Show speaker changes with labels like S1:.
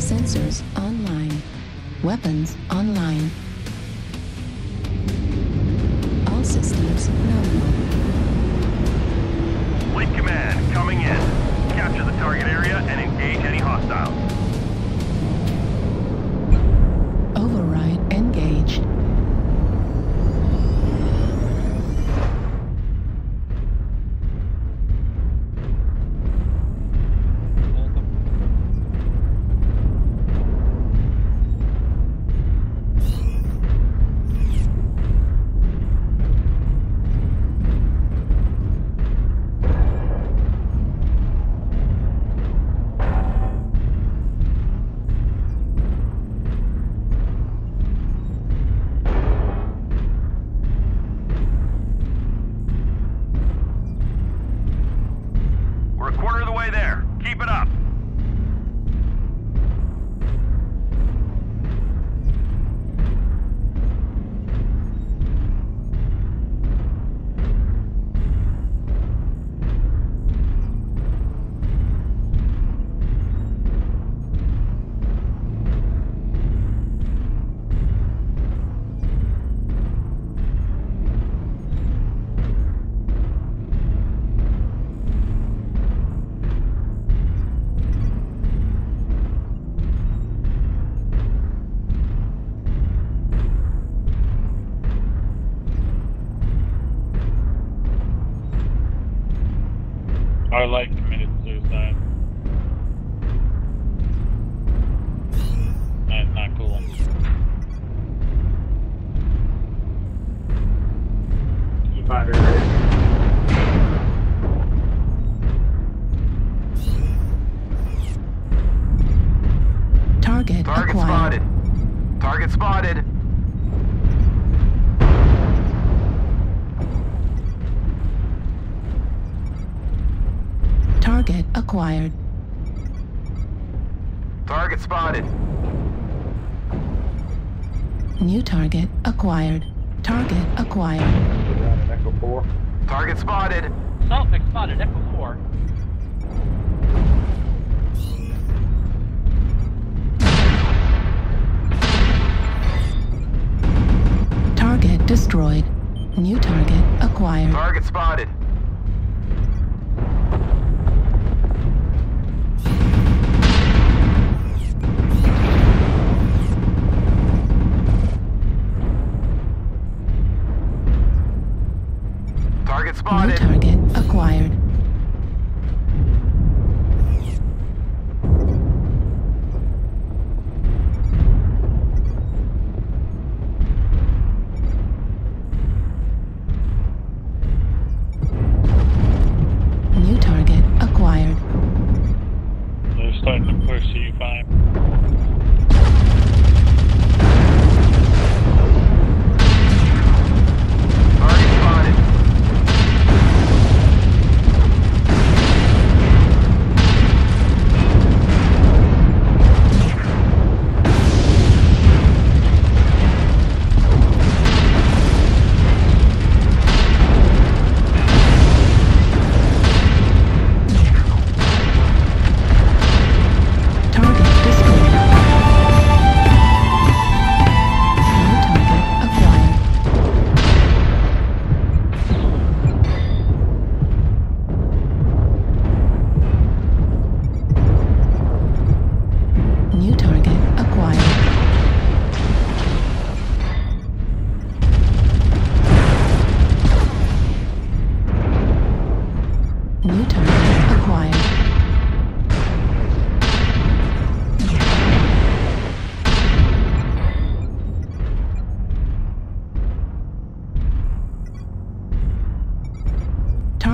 S1: Sensors online. Weapons online. All systems nominal.
S2: Fleet Command, coming in. Capture the target area and there. Keep it up.
S3: Our life committed suicide. That's not cool.
S4: You find her ready.
S1: Target,
S2: Target
S1: acquired.
S2: spotted. Target spotted.
S1: Target acquired.
S2: Target spotted.
S1: New target acquired. Target acquired.
S4: Echo 4.
S2: Target spotted.
S5: Celtic spotted Echo 4.
S1: Target destroyed. New target acquired.
S2: Target spotted. Target
S1: New target acquired.